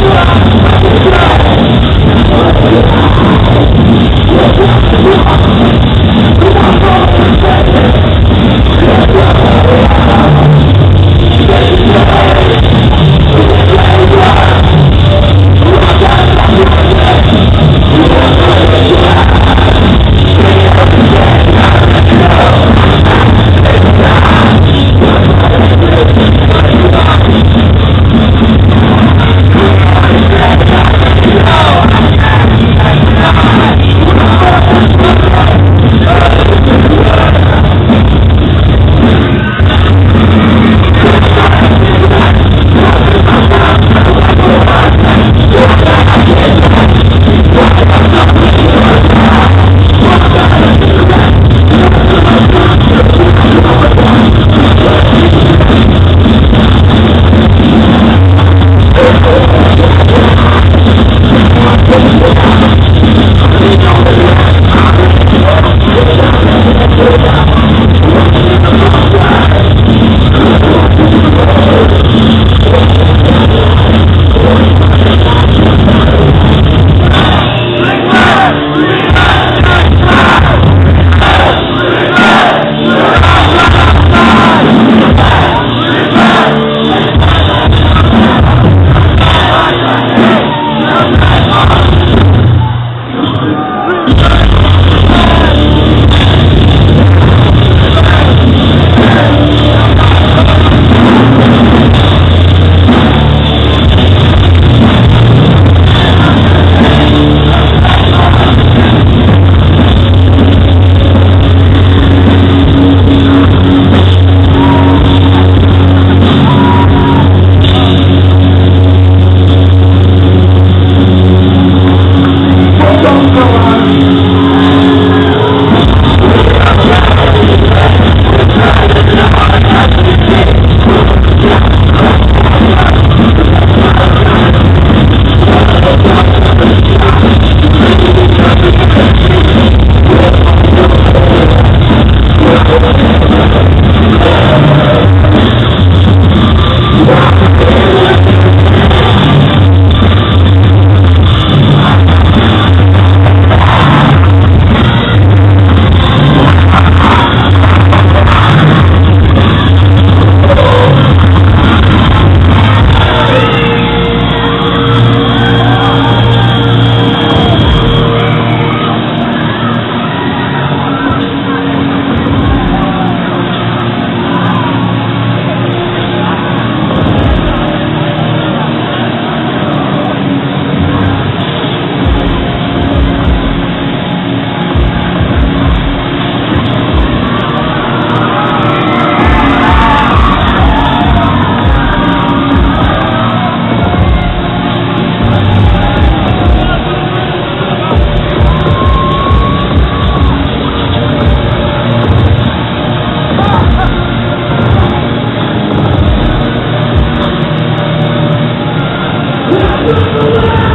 Thank you. you Thank you.